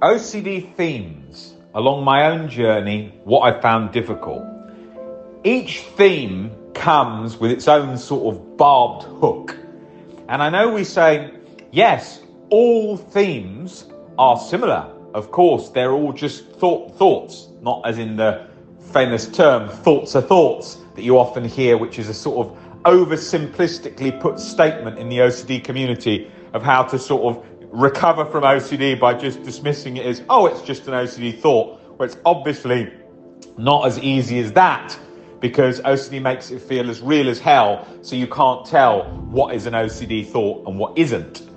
OCD themes along my own journey, what I found difficult. Each theme comes with its own sort of barbed hook. And I know we say, yes, all themes are similar. Of course, they're all just thought, thoughts, not as in the famous term, thoughts are thoughts, that you often hear, which is a sort of oversimplistically put statement in the OCD community of how to sort of recover from OCD by just dismissing it as, oh, it's just an OCD thought, where it's obviously not as easy as that because OCD makes it feel as real as hell, so you can't tell what is an OCD thought and what isn't.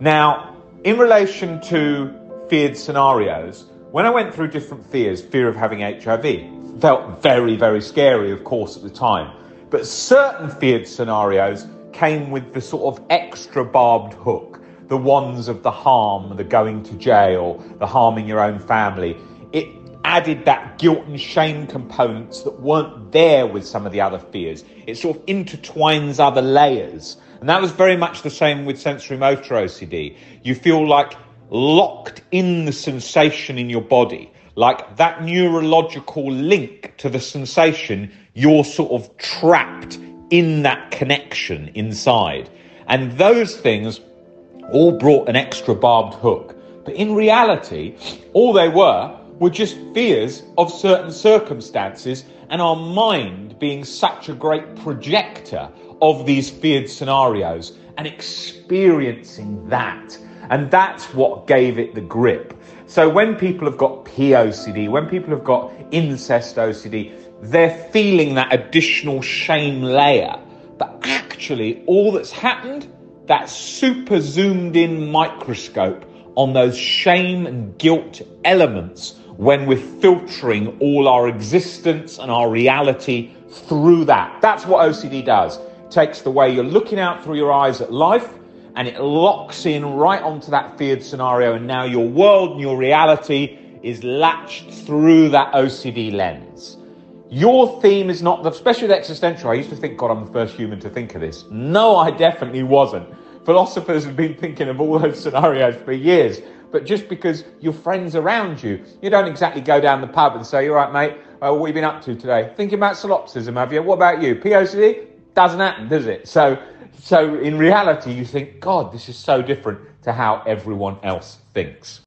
Now, in relation to feared scenarios, when I went through different fears, fear of having HIV felt very, very scary, of course, at the time. But certain feared scenarios came with the sort of extra barbed hook the ones of the harm, the going to jail, the harming your own family. It added that guilt and shame components that weren't there with some of the other fears. It sort of intertwines other layers. And that was very much the same with sensory motor OCD. You feel like locked in the sensation in your body, like that neurological link to the sensation, you're sort of trapped in that connection inside. And those things all brought an extra barbed hook. But in reality, all they were were just fears of certain circumstances and our mind being such a great projector of these feared scenarios and experiencing that. And that's what gave it the grip. So when people have got POCD, when people have got incest OCD, they're feeling that additional shame layer. But actually, all that's happened that super zoomed in microscope on those shame and guilt elements when we're filtering all our existence and our reality through that. That's what OCD does. It takes the way you're looking out through your eyes at life and it locks in right onto that feared scenario and now your world and your reality is latched through that OCD lens. Your theme is not, the, especially with existential. I used to think, God, I'm the first human to think of this. No, I definitely wasn't. Philosophers have been thinking of all those scenarios for years. But just because your friends around you, you don't exactly go down the pub and say, "All right, mate, uh, what have you been up to today?" Thinking about solipsism, have you? What about you? POCD doesn't happen, does it? So, so in reality, you think, God, this is so different to how everyone else thinks.